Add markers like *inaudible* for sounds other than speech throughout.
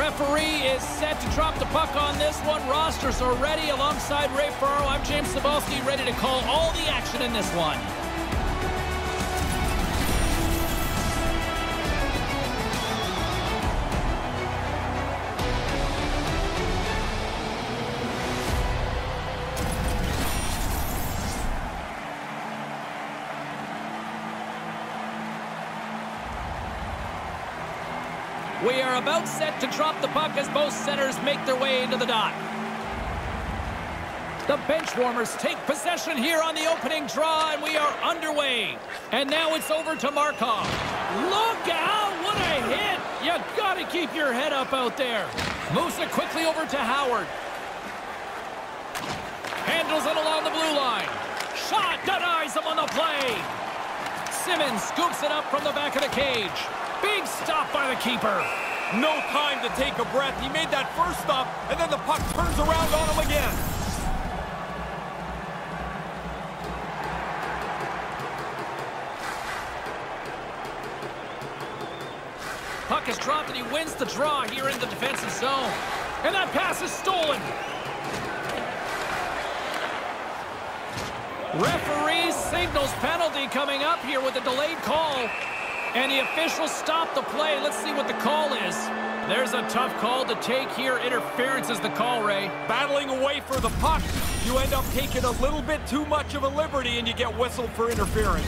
Referee is set to drop the puck on this one. Rosters are ready alongside Ray Ferraro. I'm James Cybulski, ready to call all the action in this one. About set to drop the puck as both centers make their way into the dot. The bench warmers take possession here on the opening draw, and we are underway. And now it's over to Markov. Look out! What a hit! You gotta keep your head up out there. Moves it quickly over to Howard. Handles it along the blue line. Shot denies him on the play. Simmons scoops it up from the back of the cage. Big stop by the keeper. No time to take a breath. He made that first stop, and then the puck turns around on him again. Puck is dropped, and he wins the draw here in the defensive zone. And that pass is stolen. Referee signals penalty coming up here with a delayed call. And the officials stop the play. Let's see what the call is. There's a tough call to take here. Interference is the call, Ray. Battling away for the puck. You end up taking a little bit too much of a liberty, and you get whistled for interference.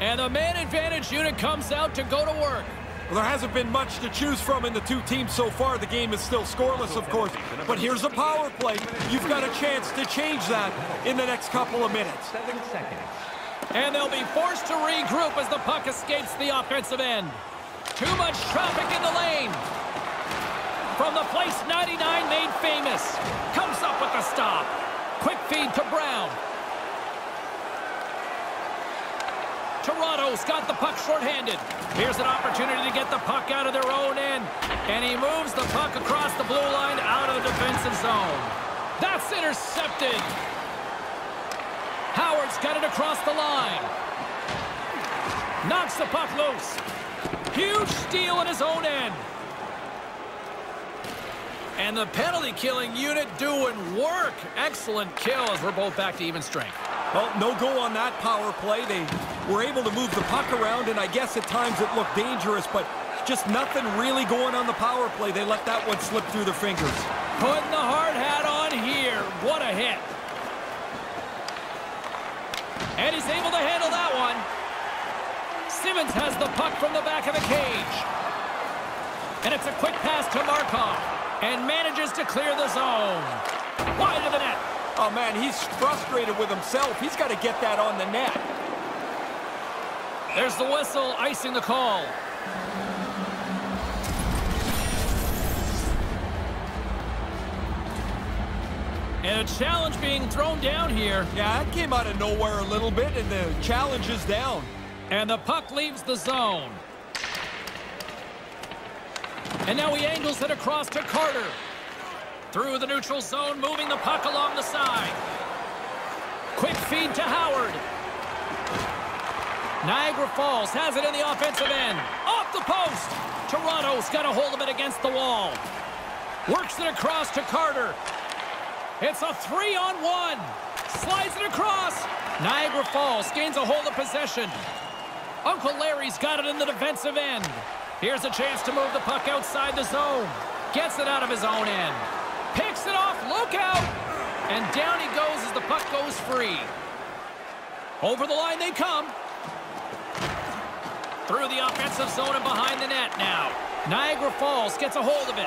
And the man advantage unit comes out to go to work. Well, there hasn't been much to choose from in the two teams so far. The game is still scoreless, of course. But here's a power play. You've got a chance to change that in the next couple of minutes. Seven seconds. And they'll be forced to regroup as the puck escapes the offensive end. Too much traffic in the lane. From the place 99 made famous. Comes up with the stop. Quick feed to Brown. Toronto's got the puck shorthanded. Here's an opportunity to get the puck out of their own end. And he moves the puck across the blue line out of the defensive zone. That's intercepted. Howard's got it across the line. Knocks the puck loose. Huge steal in his own end. And the penalty killing unit doing work. Excellent kill as we're both back to even strength. Well, no go on that power play. They were able to move the puck around, and I guess at times it looked dangerous, but just nothing really going on the power play. They let that one slip through their fingers. Putting the hard hat on here. What a hit. And he's able to handle that one. Simmons has the puck from the back of the cage. And it's a quick pass to Markov. And manages to clear the zone. Wide of the net. Oh, man, he's frustrated with himself. He's got to get that on the net. There's the whistle, icing the call. And a challenge being thrown down here. Yeah, that came out of nowhere a little bit, and the challenge is down. And the puck leaves the zone. And now he angles it across to Carter. Through the neutral zone, moving the puck along the side. Quick feed to Howard. Niagara Falls has it in the offensive end. Off the post. Toronto's got a hold of it against the wall. Works it across to Carter. It's a three-on-one. Slides it across. Niagara Falls gains a hold of possession. Uncle Larry's got it in the defensive end. Here's a chance to move the puck outside the zone. Gets it out of his own end. Picks it off. Look out. And down he goes as the puck goes free. Over the line they come. Through the offensive zone and behind the net now. Niagara Falls gets a hold of it.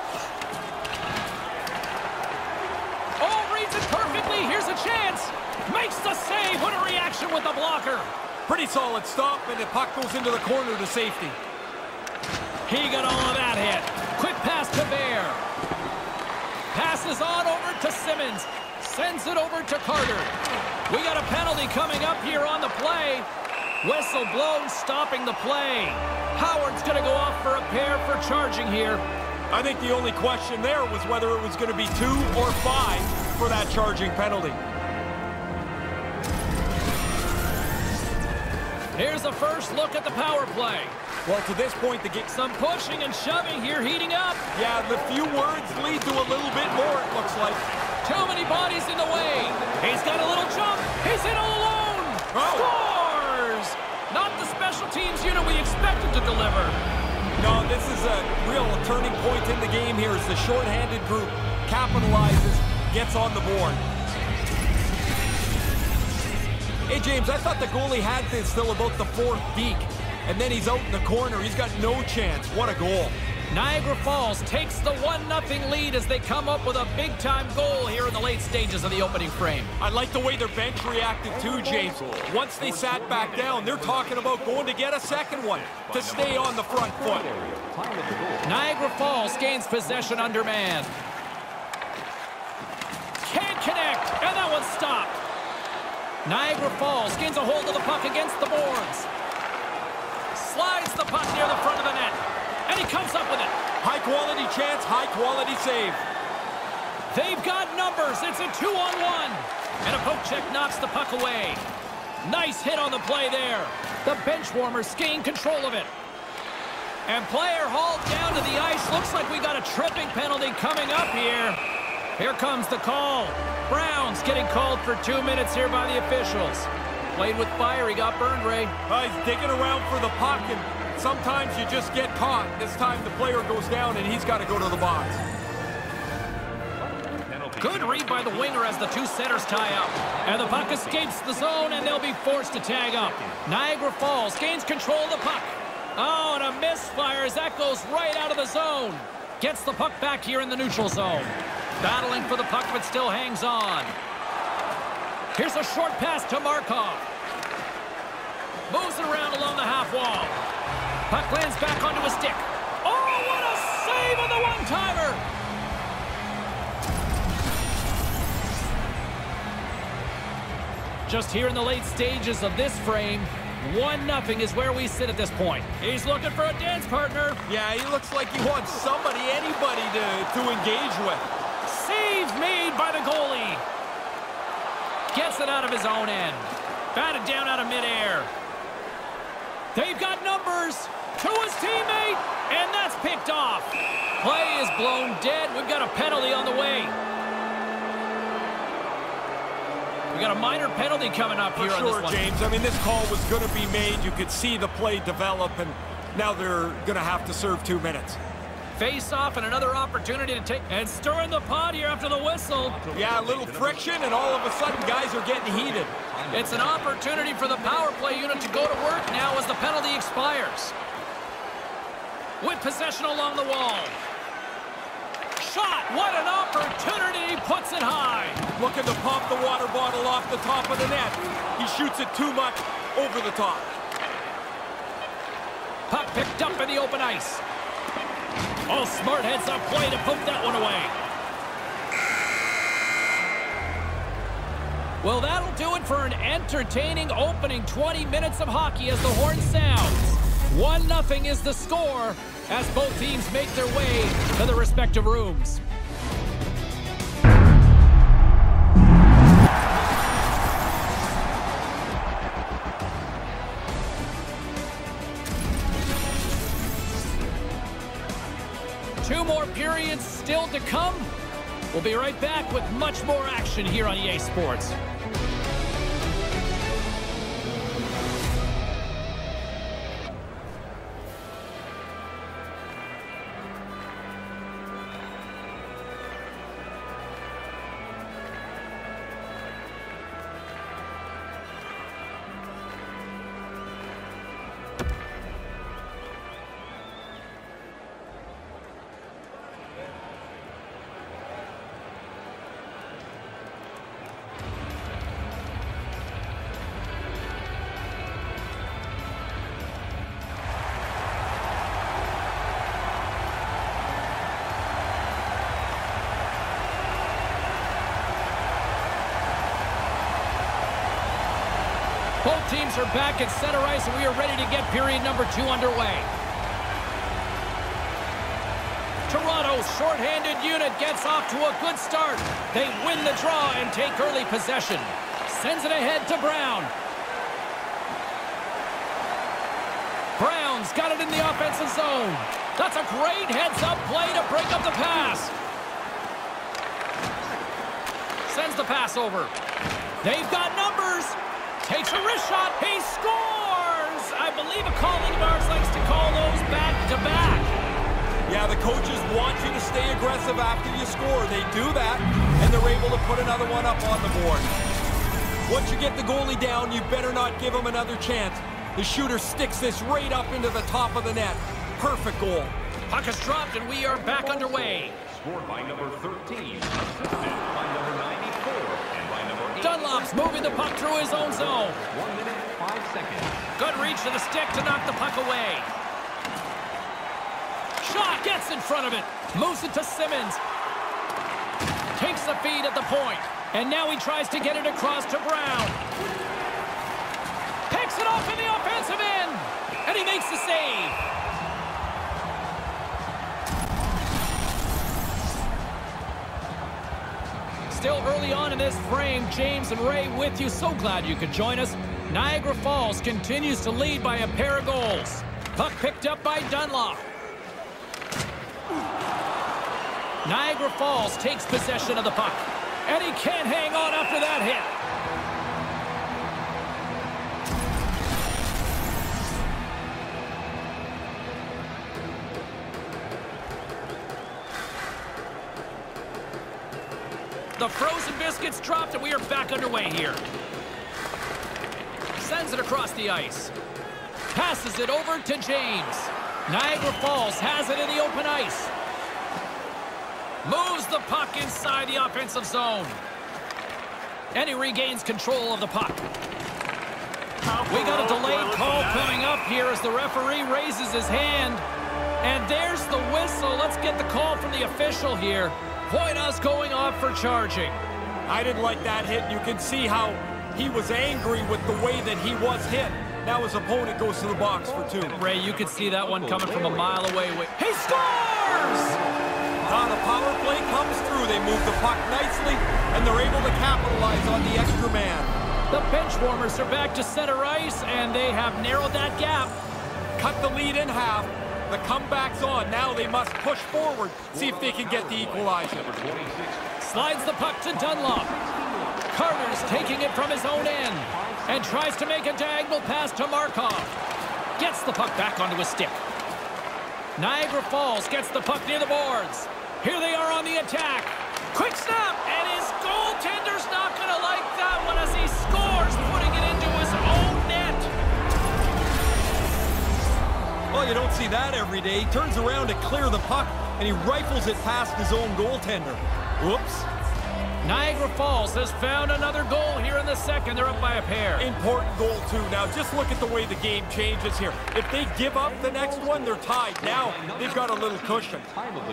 Oh, reads it perfectly. Here's a chance. Makes the save. What a reaction with the blocker. Pretty solid stop, and the puck goes into the corner to safety. He got all of that hit. Quick pass to Bear. Passes on over to Simmons. Sends it over to Carter. We got a penalty coming up here on the play. Whistle blows, stopping the play. Howard's going to go off for a pair for charging here. I think the only question there was whether it was going to be two or five for that charging penalty. Here's the first look at the power play. Well, to this point, the game... Some pushing and shoving here, heating up. Yeah, the few words lead to a little bit more, it looks like. Too many bodies in the way. He's got a little jump. He's in all alone. Oh. Scores! Teams unit we expected to deliver. No, this is a real turning point in the game here as the shorthanded group capitalizes, gets on the board. Hey, James, I thought the goalie had this still about the fourth beak, and then he's out in the corner. He's got no chance. What a goal. Niagara Falls takes the 1-0 lead as they come up with a big-time goal here in the late stages of the opening frame. I like the way their bench reacted too, James. Once they sat back down, they're talking about going to get a second one to stay on the front foot. Niagara Falls gains possession under man. Can't connect, and that one's stopped. Niagara Falls gains a hold of the puck against the boards. Slides the puck near the front of the net. And he comes up with it. High quality chance, high quality save. They've got numbers. It's a two-on-one. And a poke check knocks the puck away. Nice hit on the play there. The bench warmers gain control of it. And player hauled down to the ice. Looks like we got a tripping penalty coming up here. Here comes the call. Brown's getting called for two minutes here by the officials. Played with fire. He got burned, Ray. Uh, he's digging around for the puck, and sometimes you just get caught. This time the player goes down, and he's got to go to the box. Good read by the winger as the two centers tie up. And the puck escapes the zone, and they'll be forced to tag up. Niagara Falls gains control of the puck. Oh, and a misfire as that goes right out of the zone. Gets the puck back here in the neutral zone. Battling for the puck, but still hangs on. Here's a short pass to Markov. Moves it around along the half wall. Puck lands back onto his stick. Oh, what a save on the one-timer! Just here in the late stages of this frame, 1-0 is where we sit at this point. He's looking for a dance partner. Yeah, he looks like he wants somebody, anybody to, to engage with. Save made by the goalie. Gets it out of his own end. Batted down out of midair. They've got numbers to his teammate, and that's picked off. Play is blown dead. We've got a penalty on the way. We got a minor penalty coming up For here sure, on this one. James. I mean, this call was going to be made. You could see the play develop, and now they're going to have to serve two minutes. Face off and another opportunity to take and stir in the pot here after the whistle. Yeah, a little friction, and all of a sudden, guys are getting heated. It's an opportunity for the power play unit to go to work now as the penalty expires. With possession along the wall. Shot! What an opportunity! Puts it high. Looking to pop the water bottle off the top of the net. He shoots it too much over the top. Puck picked up in the open ice. All smart heads up play to poke that one away. Well, that'll do it for an entertaining opening 20 minutes of hockey as the horn sounds. 1-0 is the score as both teams make their way to their respective rooms. Two more periods still to come. We'll be right back with much more action here on EA Sports. Both teams are back at center ice, and we are ready to get period number two underway. Toronto's shorthanded unit gets off to a good start. They win the draw and take early possession. Sends it ahead to Brown. Brown's got it in the offensive zone. That's a great heads-up play to break up the pass. Sends the pass over. They've got a wrist shot. He scores! I believe a colleague of ours likes to call those back-to-back. -back. Yeah, the coaches want you to stay aggressive after you score. They do that, and they're able to put another one up on the board. Once you get the goalie down, you better not give him another chance. The shooter sticks this right up into the top of the net. Perfect goal. Puck is dropped, and we are back underway. Scored by number 13, assisted by number 94, and by number 8. Dunlop's moving the puck through his own zone. One minute, five seconds. Good reach to the stick to knock the puck away. Shot gets in front of it. Moves it to Simmons. Takes the feed at the point. And now he tries to get it across to Brown. Picks it off in the offensive end. And he makes the save. Still early on in this frame, James and Ray with you. So glad you could join us. Niagara Falls continues to lead by a pair of goals. Puck picked up by Dunlop. Niagara Falls takes possession of the puck. And he can't hang on after that hit. Underway here. Sends it across the ice. Passes it over to James. Niagara Falls has it in the open ice. Moves the puck inside the offensive zone. And he regains control of the puck. We got a delayed call coming up here as the referee raises his hand. And there's the whistle. Let's get the call from the official here. Pointus going off for charging. I didn't like that hit. You can see how he was angry with the way that he was hit. Now his opponent goes to the box for two. Ray, you could see that one coming from a mile away. He scores! On a power play comes through. They move the puck nicely, and they're able to capitalize on the extra man. The bench warmers are back to center ice, and they have narrowed that gap. Cut the lead in half. The comeback's on. Now they must push forward, see if they can get the equalizer. Slides the puck to Dunlop. Carter's taking it from his own end and tries to make a diagonal pass to Markov. Gets the puck back onto his stick. Niagara Falls gets the puck near the boards. Here they are on the attack. Quick snap, and his goaltender's not going to like that one as he scores, putting it into his own net. Well, you don't see that every day. He turns around to clear the puck, and he rifles it past his own goaltender. Whoops. Niagara Falls has found another goal here in the second. They're up by a pair. Important goal, too. Now, just look at the way the game changes here. If they give up the next one, they're tied. Now, they've got a little cushion.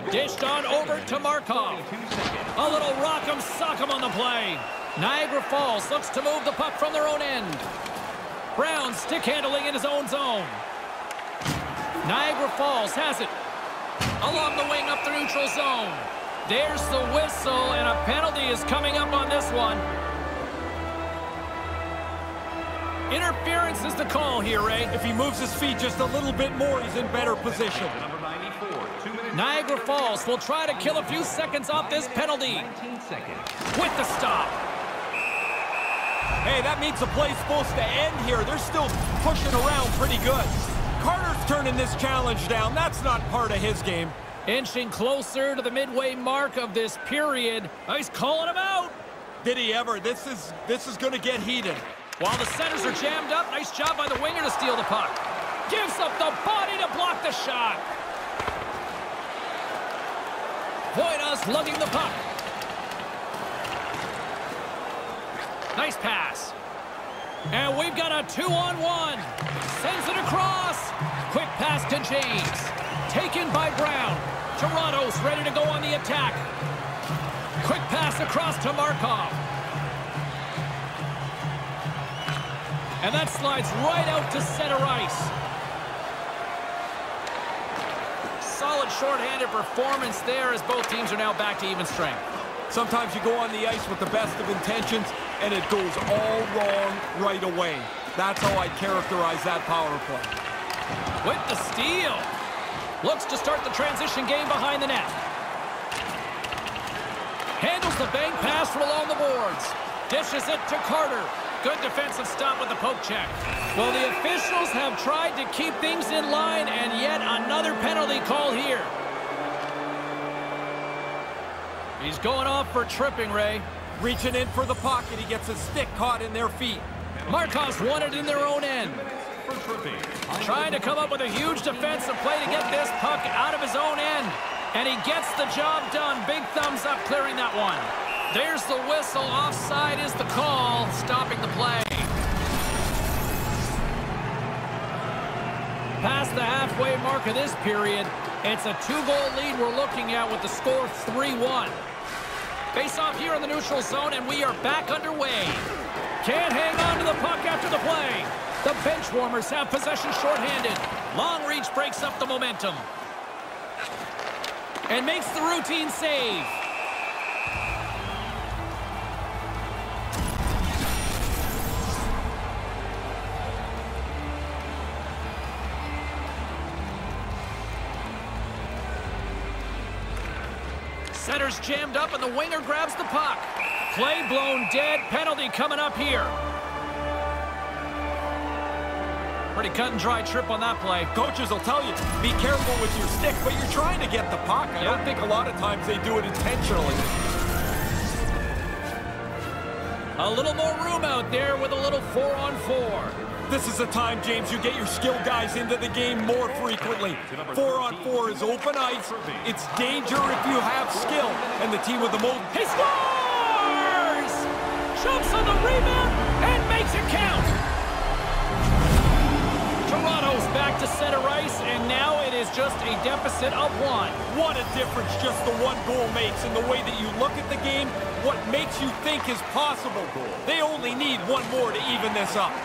Dished on over to Markov. A little rock'em sock'em on the play. Niagara Falls looks to move the puck from their own end. Brown stick handling in his own zone. Niagara Falls has it. Along the wing up the neutral zone. There's the whistle, and a penalty is coming up on this one. Interference is the call here, Ray. If he moves his feet just a little bit more, he's in better position. Niagara Falls will try to kill a few seconds off this penalty. With the stop. Hey, that means the play's supposed to end here. They're still pushing around pretty good. Carter's turning this challenge down. That's not part of his game. Inching closer to the midway mark of this period. Oh, he's calling him out. Did he ever? This is this is going to get heated. While the centers are jammed up, nice job by the winger to steal the puck. Gives up the body to block the shot. Pointus lugging the puck. Nice pass. And we've got a two-on-one. Sends it across. Quick pass to James. Taken by Brown. Toronto's ready to go on the attack. Quick pass across to Markov. And that slides right out to center ice. Solid shorthanded performance there as both teams are now back to even strength. Sometimes you go on the ice with the best of intentions, and it goes all wrong right away. That's how I characterize that power play. with the steal. Looks to start the transition game behind the net. Handles the bank pass from along the boards. Dishes it to Carter. Good defensive stop with the poke check. Well, the officials have tried to keep things in line, and yet another penalty call here. He's going off for tripping, Ray. Reaching in for the pocket, he gets his stick caught in their feet. Markov's won it in their own end. Trying to come up with a huge defensive play to get this puck out of his own end. And he gets the job done. Big thumbs up clearing that one. There's the whistle. Offside is the call, stopping the play. Past the halfway mark of this period, it's a two-goal lead we're looking at with the score 3-1. Face off here in the neutral zone, and we are back underway. Can't hang on to the puck after the play. The bench warmers have possession shorthanded. Long reach breaks up the momentum. And makes the routine save. Center's jammed up and the winger grabs the puck. Play blown dead. Penalty coming up here. Pretty cut and dry trip on that play. Coaches will tell you, be careful with your stick, but you're trying to get the puck. I Yeah. don't think a lot of times they do it intentionally. A little more room out there with a little four on four. This is the time, James, you get your skill guys into the game more frequently. Four on four is open ice. It's danger if you have skill. And the team with the most... He scores! Jumps on the rebound and makes it count. Toronto's back to center ice, and now it is just a deficit of one. What a difference just the one goal makes in the way that you look at the game, what makes you think is possible. They only need one more to even this up.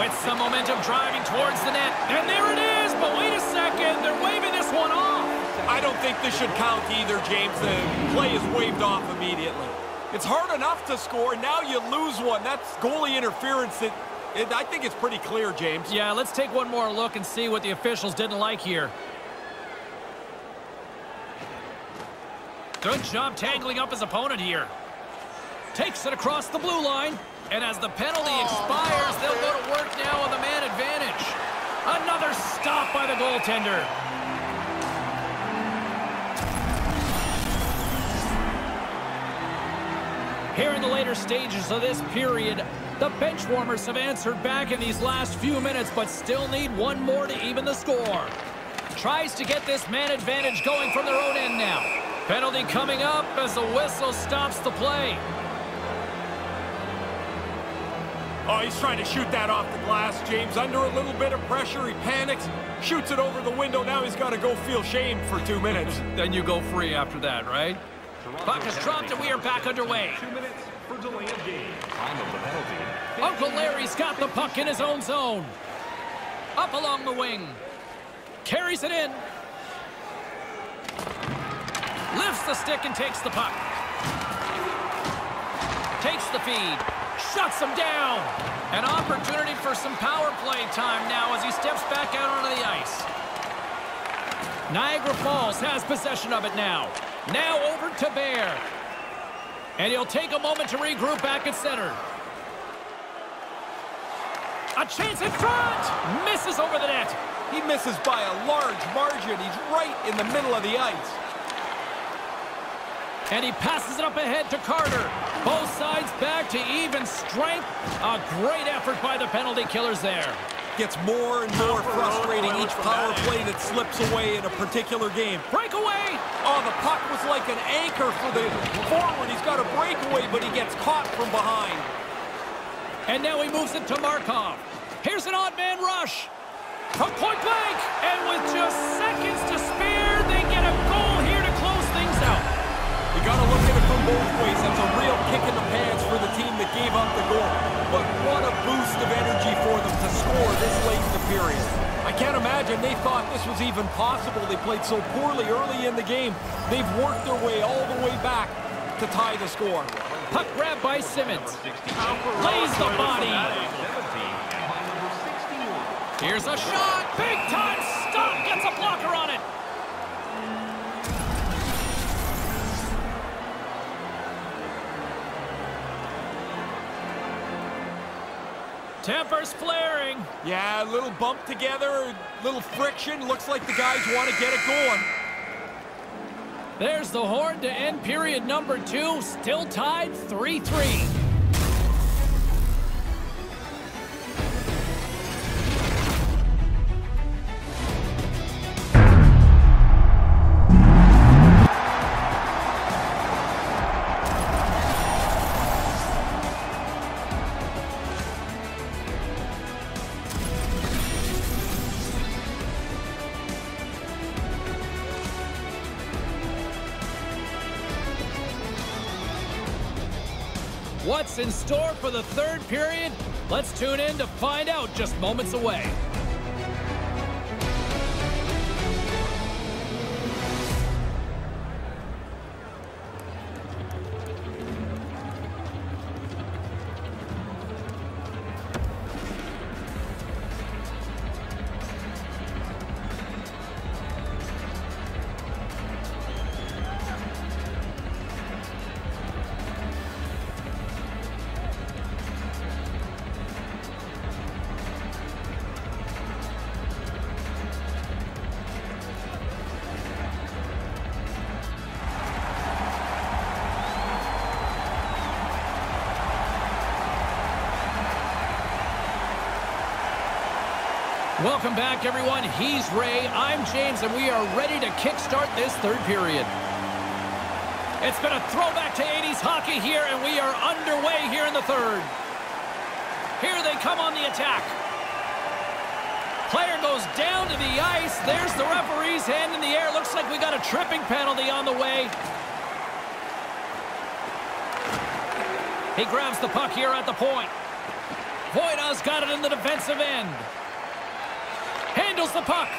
With some momentum driving towards the net. And there it is, but wait a second, they're waving this one off. I don't think this should count either, James. The play is waved off immediately. It's hard enough to score. And now you lose one. That's goalie interference. It, I think it's pretty clear, James. Yeah, let's take one more look and see what the officials didn't like here. Good job tangling up his opponent here. Takes it across the blue line. And as the penalty oh. expires, they'll go to work now on the man advantage. Another stop by the goaltender. Here in the later stages of this period, the bench warmers have answered back in these last few minutes, but still need one more to even the score. Tries to get this man advantage going from their own end now. Penalty coming up as the whistle stops the play. Oh, he's trying to shoot that off the glass, James. Under a little bit of pressure, he panics, shoots it over the window. Now he's got to go feel shame for two minutes. *laughs* Then you go free after that, right? Puck is dropped and we are back underway. Two minutes for delay of game. Uncle Larry's got the puck in his own zone. Up along the wing. Carries it in. Lifts the stick and takes the puck. Takes the feed. Shuts him down. An opportunity for some power play time now as he steps back out onto the ice. Niagara Falls has possession of it now. Now over to Bear. And he'll take a moment to regroup back at center. A chance in front! Misses over the net. He misses by a large margin. He's right in the middle of the ice. And he passes it up ahead to Carter. Both sides back to even strength. A great effort by the penalty killers there. Gets more and more frustrating each power play that slips away in a particular game. Breakaway! Oh, the puck was like an anchor for the forward. He's got a breakaway, but he gets caught from behind. And now he moves it to Markov. Here's an odd man rush. From point blank. And with just seconds to spare, they get a goal here to close things out. You got to look at it from both ways. That's a real kick in the pants for the team that gave up the goal. But what a boost of energy for them to score this late in the period. I can't imagine they thought this was even possible. They played so poorly early in the game. They've worked their way all the way back to tie the score. Puck grab by Simmons. Number 68. Lays the body. 17 and by number 61. Here's a shot. Big time Tempers flaring. Yeah, a little bump together, a little friction. Looks like the guys want to get it going. There's the horn to end period number two. Still tied 3-3. The third period? Let's tune in to find out just moments away. Welcome back, everyone. He's Ray, I'm James, and we are ready to kickstart this third period. It's been a throwback to 80s hockey here, and we are underway here in the third. Here they come on the attack. Player goes down to the ice. There's the referee's hand in the air. Looks like we got a tripping penalty on the way. He grabs the puck here at the point. Voita's got it in the defensive end. Handles the puck.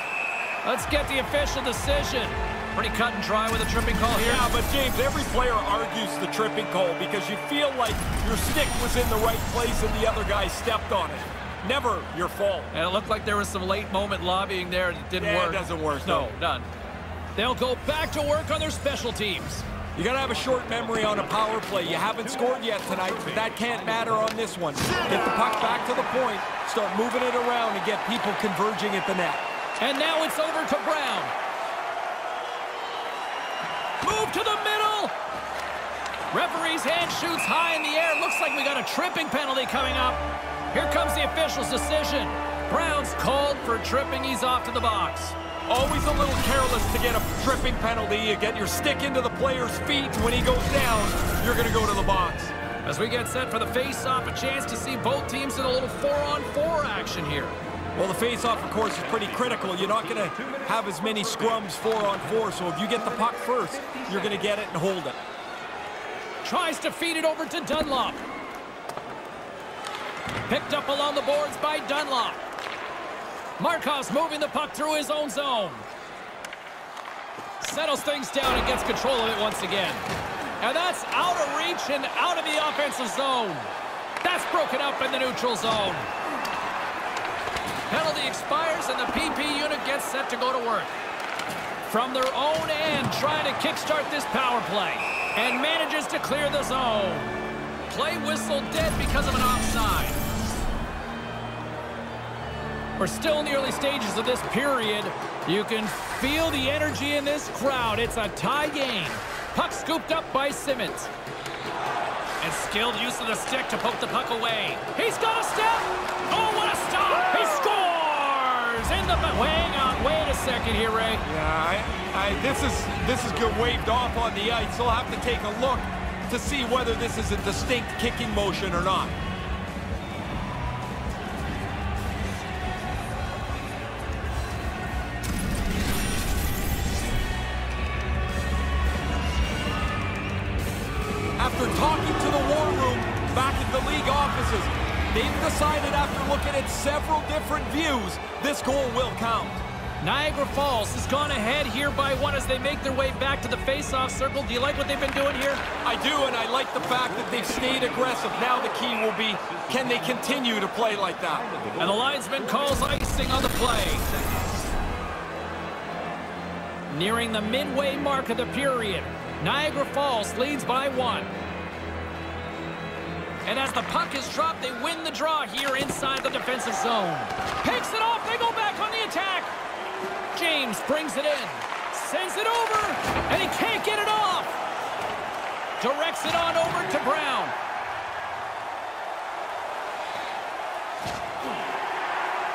Let's get the official decision. Pretty cut and dry with a tripping call here. Yeah, but James, every player argues the tripping call because you feel like your stick was in the right place and the other guy stepped on it. Never your fault. And it looked like there was some late moment lobbying there and it didn't Yeah, it work. doesn't work, No, no. none. They'll go back to work on their special teams. You got to have a short memory on a power play. You haven't scored yet tonight, but that can't matter on this one. Get the puck back to the point, start moving it around, and get people converging at the net. And now it's over to Brown. Move to the middle. Referee's hand shoots high in the air. Looks like we got a tripping penalty coming up. Here comes the official's decision. Brown's called for tripping. He's off to the box. Always a little careless to get a tripping penalty. You get your stick into the player's feet, when he goes down, you're going to go to the box. As we get set for the face-off, a chance to see both teams in a little four-on-four action here. Well, the face-off, of course, is pretty critical. You're not going to have as many scrums four-on-four, so if you get the puck first, you're going to get it and hold it. Tries to feed it over to Dunlop. Picked up along the boards by Dunlop. Markov's moving the puck through his own zone. Settles things down and gets control of it once again. And that's out of reach and out of the offensive zone. That's broken up in the neutral zone. Penalty expires and the PP unit gets set to go to work. From their own end, trying to kickstart this power play. And manages to clear the zone. Play whistle dead because of an offside. We're still in the early stages of this period. You can feel the energy in this crowd. It's a tie game. Puck scooped up by Simmons. And skilled use of the stick to poke the puck away. He's got a step. Oh, what a stop. He scores! In the... Hang on. Wait a second here, Ray. Yeah, I, I, this is this is good waved off on the ice. They'll have to take a look to see whether this is a distinct kicking motion or not. Different views, this goal will count. Niagara Falls has gone ahead here by one as they make their way back to the face-off circle. Do you like what they've been doing here? I do, and I like the fact that they've stayed aggressive. Now the key will be, can they continue to play like that? And the linesman calls icing on the play. Nearing the midway mark of the period, Niagara Falls leads by one. And as the puck is dropped, they win the draw here inside the defensive zone. Picks it off, they go back on the attack. James brings it in, sends it over, and he can't get it off. Directs it on over to Brown.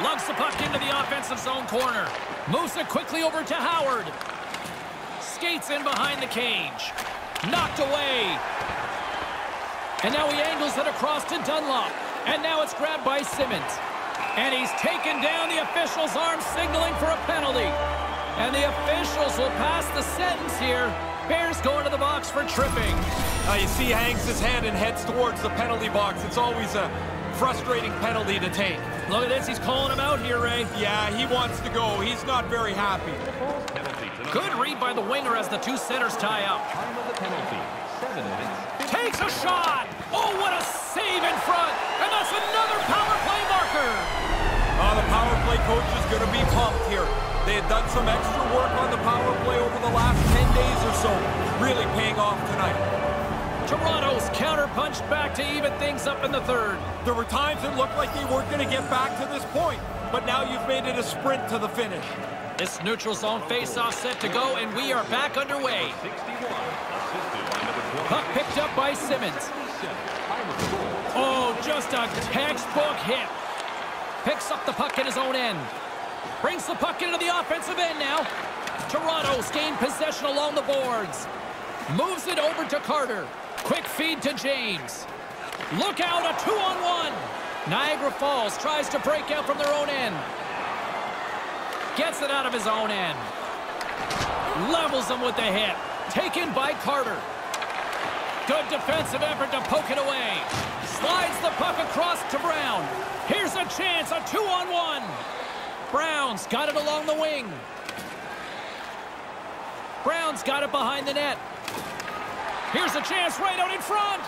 Lugs the puck into the offensive zone corner. Moves it quickly over to Howard. Skates in behind the cage. Knocked away. And now he angles it across to Dunlop. And now it's grabbed by Simmons. And he's taken down the official's arm, signaling for a penalty. And the officials will pass the sentence here. Bears going to the box for tripping. Uh, you see, hangs his head and heads towards the penalty box. It's always a frustrating penalty to take. Look at this. He's calling him out here, Ray. Yeah, he wants to go. He's not very happy. Good read by the winger as the two centers tie up. Time of the penalty, seven minutes. Takes a shot. Oh, what a save in front. And that's another power play marker. Uh, the power play coach is going to be pumped here. They had done some extra work on the power play over the last 10 days or so. Really paying off tonight. Toronto's counter-punched back to even things up in the third. There were times it looked like they weren't going to get back to this point, but now you've made it a sprint to the finish. This neutral zone face-off set to go, and we are back underway. 61, assisted by number 20. Puck picked up by goal. Oh, just a textbook hit. Picks up the puck in his own end. Brings the puck into the offensive end now. Toronto's gained possession along the boards. Moves it over to Carter. Quick feed to James. Look out, a two-on-one. Niagara Falls tries to break out from their own end. Gets it out of his own end. Levels him with the hit. Taken by Carter. Good defensive effort to poke it away. Slides the puck across to Brown. Here's a chance, a two-on-one. Brown's got it along the wing. Brown's got it behind the net. Here's a chance right out in front.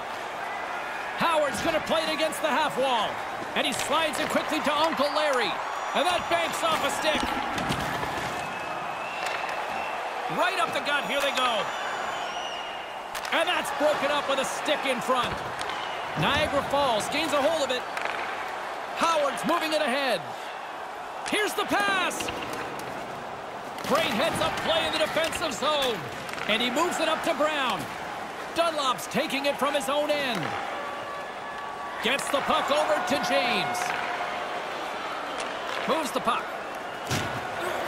Howard's going to play it against the half wall. And he slides it quickly to Uncle Larry. And that banks off a stick. Right up the gut. Here they go. And that's broken up with a stick in front. Niagara Falls gains a hold of it. Howard's moving it ahead. Here's the pass. Great heads-up play in the defensive zone. And he moves it up to Brown. Dunlop's taking it from his own end. Gets the puck over to James. Moves the puck.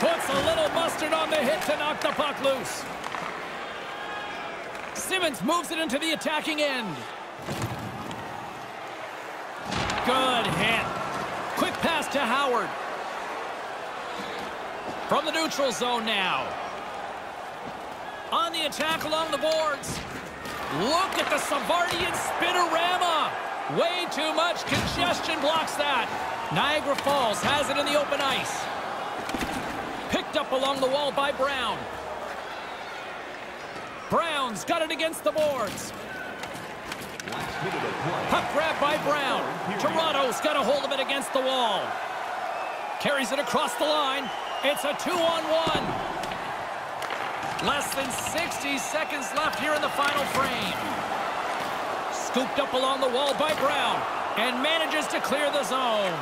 Puts a little mustard on the hit to knock the puck loose. Simmonds moves it into the attacking end. Good hit. Quick pass to Howard. From the neutral zone now. On the attack along the boards. Look at the Savardian spinorama. Way too much congestion blocks that. Niagara Falls has it in the open ice. Picked up along the wall by Brown. Brown's got it against the boards. Puck grab by Brown. Toronto's got a hold of it against the wall. Carries it across the line. It's a two-on-one. Less than 60 seconds left here in the final frame. Scooped up along the wall by Brown. And manages to clear the zone.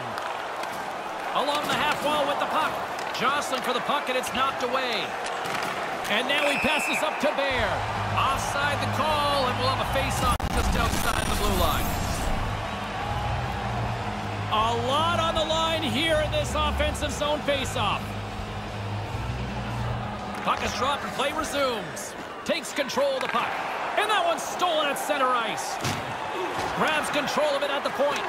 Along the half wall with the puck. Jostling for the puck, and it's knocked away. And now he passes up to Bear. Offside the call, and we'll have a face-off just outside the blue line. A lot on the line here in this offensive zone face-off. Puck is dropped and play resumes. Takes control of the puck. And that one's stolen at center ice. Grabs control of it at the point.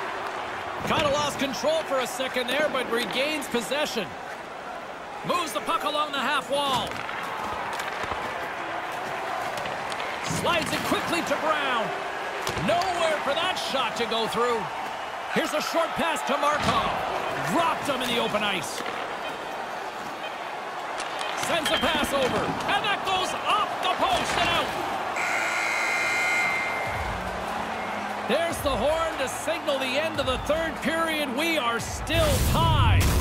Kind of lost control for a second there, but regains possession. Moves the puck along the half wall. Slides it quickly to Brown. Nowhere for that shot to go through. Here's a short pass to Markov. Dropped him in the open ice. Sends a pass over. And that goes off the post and out. There's the horn to signal the end of the third period. We are still tied.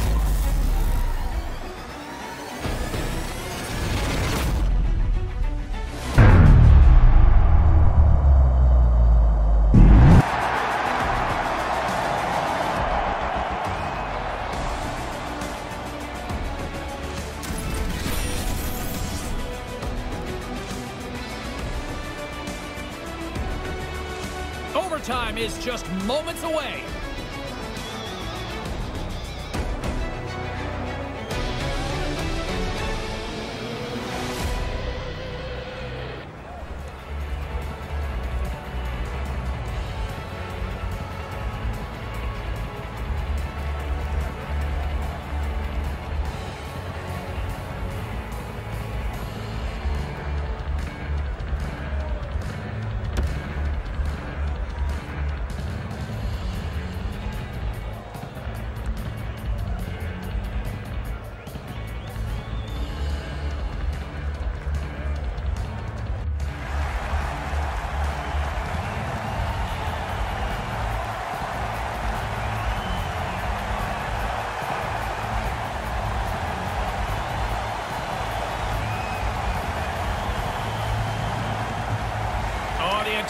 Just moments away.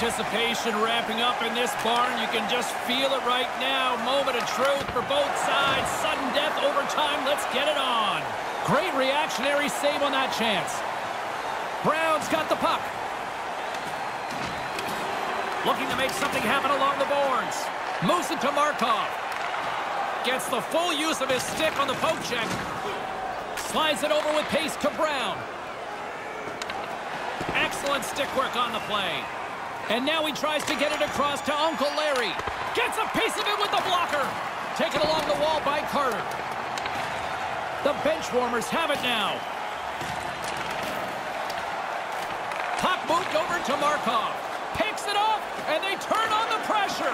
Anticipation wrapping up in this barn. You can just feel it right now. Moment of truth for both sides. Sudden death overtime. Let's get it on. Great reactionary save on that chance. Brown's got the puck. Looking to make something happen along the boards. Moves it to Markov. Gets the full use of his stick on the poke check. Slides it over with pace to Brown. Excellent stick work on the play. And now he tries to get it across to Uncle Larry. Gets a piece of it with the blocker. Taken along the wall by Carter. The bench warmers have it now. Puck moved over to Markov. Picks it off, and they turn on the pressure.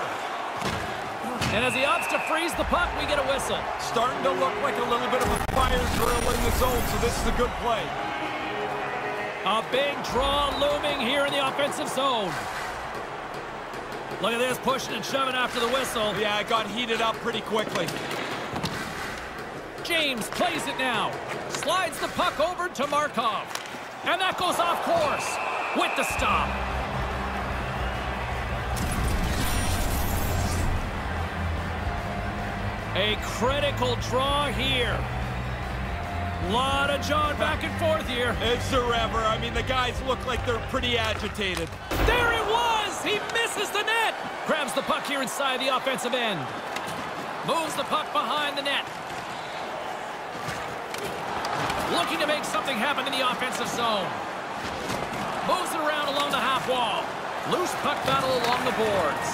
And as he opts to freeze the puck, we get a whistle. Starting to look like a little bit of a fire drill in the zone, so this is a good play. A big draw looming here in the offensive zone. Look at this, pushing and shoving after the whistle. Yeah, it got heated up pretty quickly. James plays it now. Slides the puck over to Markov. And that goes off course with the stop. A critical draw here. Lot of John back and forth here. It's a forever. I mean, the guys look like they're pretty agitated. There it was! He misses the net! Grabs the puck here inside the offensive end. Moves the puck behind the net. Looking to make something happen in the offensive zone. Moves it around along the half wall. Loose puck battle along the boards.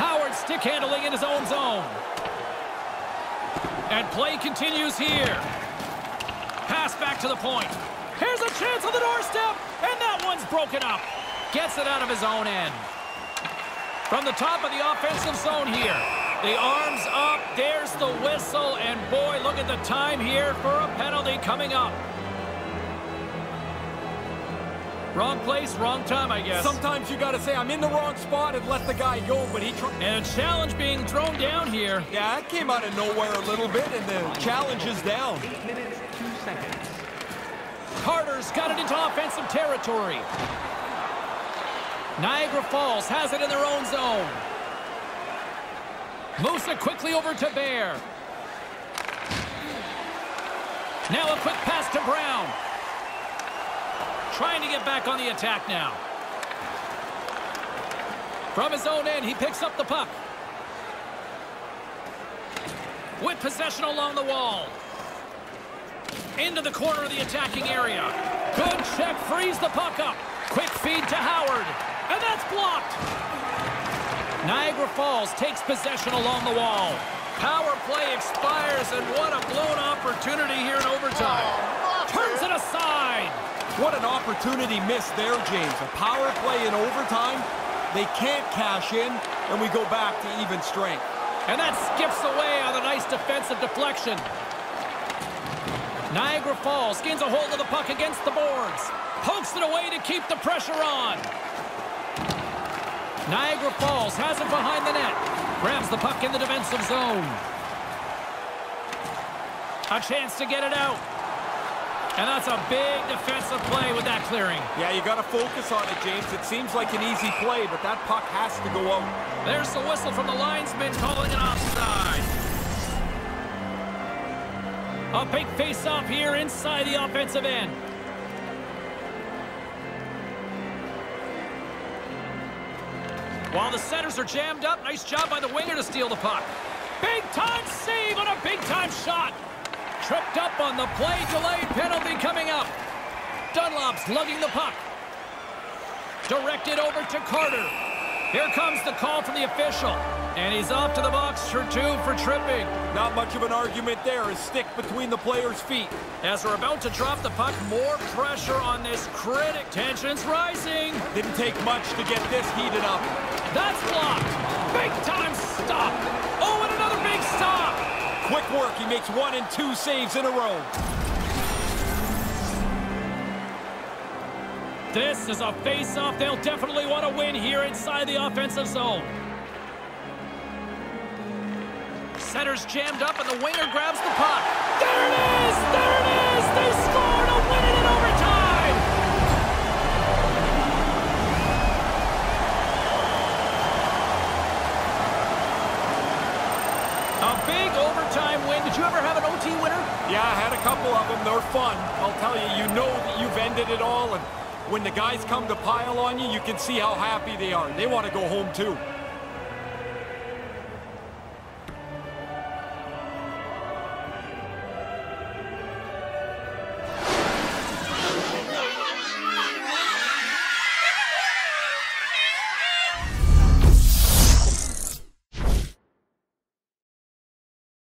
Howard stick handling in his own zone. And play continues here. Pass back to the point. Here's a chance on the doorstep, and that one's broken up. Gets it out of his own end. From the top of the offensive zone here. The arms up, there's the whistle, and boy, look at the time here for a penalty coming up. Wrong place, wrong time, I guess. Sometimes you got to say, I'm in the wrong spot and let the guy go, but he tried. And a challenge being thrown down here. Yeah, it came out of nowhere a little bit, and the challenge is down. Eight minutes, two seconds. Carter's got it into offensive territory. Niagara Falls has it in their own zone. Moves it quickly over to Bear. Now a quick pass to Brown. Trying to get back on the attack now. From his own end, he picks up the puck. With possession along the wall. Into the corner of the attacking area. Good check, frees the puck up. Quick feed to Howard. And that's blocked. Niagara Falls takes possession along the wall. Power play expires, and what a blown opportunity here in overtime. Oh, Turns it aside. What an opportunity missed there, James. A power play in overtime. They can't cash in, and we go back to even strength. And that skips away on a nice defensive deflection. Niagara Falls gains a hold of the puck against the boards. Pokes it away to keep the pressure on. Niagara Falls has it behind the net. Grabs the puck in the defensive zone. A chance to get it out. And that's a big defensive play with that clearing. Yeah, you got to focus on it, James. It seems like an easy play, but that puck has to go out. There's the whistle from the linesman calling an offside. A big face-off here inside the offensive end. While the centers are jammed up, nice job by the winger to steal the puck. Big-time save on a big-time shot. Tripped up on the play, delayed penalty coming up. Dunlop's lugging the puck. Directed over to Carter. Here comes the call from the official. And he's off to the box for two for tripping. Not much of an argument there. A stick between the player's feet. As we're about to drop the puck, more pressure on this critic. Tensions rising. Didn't take much to get this heated up. That's blocked. Big time stop. Oh, and another big stop. Quick work. He makes one and two saves in a row. This is a face-off they'll definitely want to win here inside the offensive zone. Center's jammed up and the winger grabs the puck. There it is! There it is! They score to win it in overtime! A big overtime win. Did you ever have an OT winner? Yeah, I had a couple of them. They're fun. I'll tell you, you know that you've ended it all, and when the guys come to pile on you, you can see how happy they are. They want to go home, too.